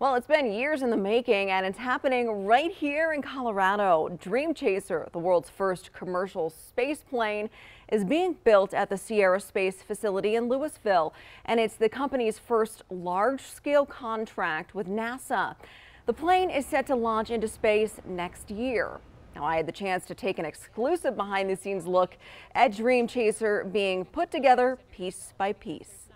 Well, it's been years in the making and it's happening right here in Colorado. Dream Chaser, the world's first commercial space plane, is being built at the Sierra Space Facility in Louisville, and it's the company's first large-scale contract with NASA. The plane is set to launch into space next year. Now, I had the chance to take an exclusive behind-the-scenes look at Dream Chaser being put together piece by piece.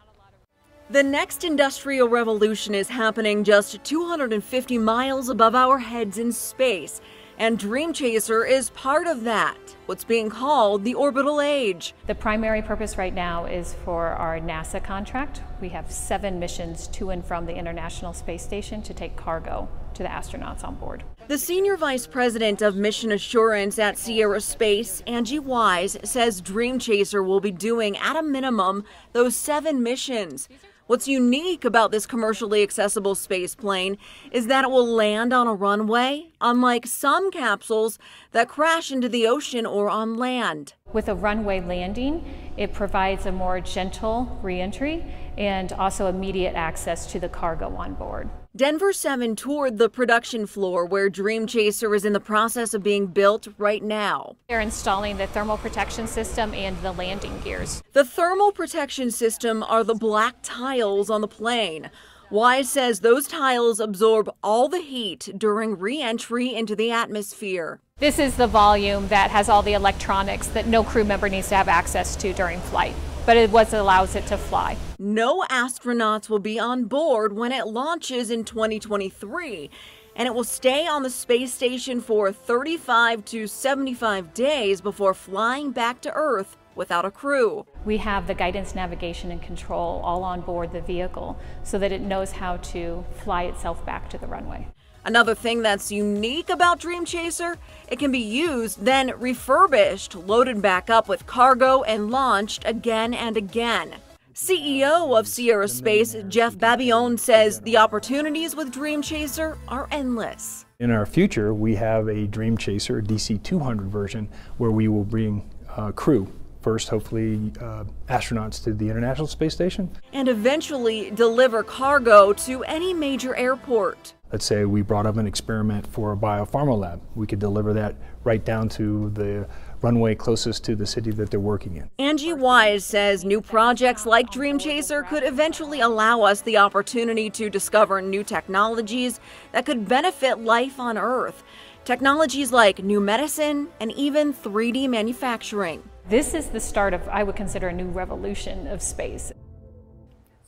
The next industrial revolution is happening just 250 miles above our heads in space, and Dream Chaser is part of that, what's being called the orbital age. The primary purpose right now is for our NASA contract. We have seven missions to and from the International Space Station to take cargo to the astronauts on board. The Senior Vice President of Mission Assurance at Sierra Space, Angie Wise, says Dream Chaser will be doing, at a minimum, those seven missions. What's unique about this commercially accessible space plane is that it will land on a runway, unlike some capsules that crash into the ocean or on land. With a runway landing, it provides a more gentle reentry and also immediate access to the cargo on board. Denver 7 toured the production floor where Dream Chaser is in the process of being built right now. They're installing the thermal protection system and the landing gears. The thermal protection system are the black tiles on the plane. Wise says those tiles absorb all the heat during re-entry into the atmosphere. This is the volume that has all the electronics that no crew member needs to have access to during flight but it what allows it to fly. No astronauts will be on board when it launches in 2023 and it will stay on the space station for 35 to 75 days before flying back to Earth without a crew. We have the guidance, navigation, and control all on board the vehicle so that it knows how to fly itself back to the runway. Another thing that's unique about Dream Chaser, it can be used, then refurbished, loaded back up with cargo, and launched again and again. CEO of Sierra Space, Jeff Babione, says the opportunities with Dream Chaser are endless. In our future, we have a Dream Chaser, DC-200 version, where we will bring uh, crew first, hopefully, uh, astronauts to the International Space Station. And eventually deliver cargo to any major airport. Let's say we brought up an experiment for a biopharma lab. We could deliver that right down to the runway closest to the city that they're working in. Angie Wise says new projects like Dream Chaser could eventually allow us the opportunity to discover new technologies that could benefit life on Earth. Technologies like new medicine and even 3D manufacturing. This is the start of, I would consider, a new revolution of space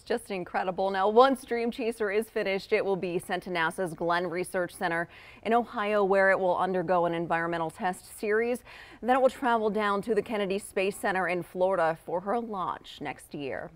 just incredible. Now, once Dream Chaser is finished, it will be sent to NASA's Glenn Research Center in Ohio, where it will undergo an environmental test series. Then it will travel down to the Kennedy Space Center in Florida for her launch next year.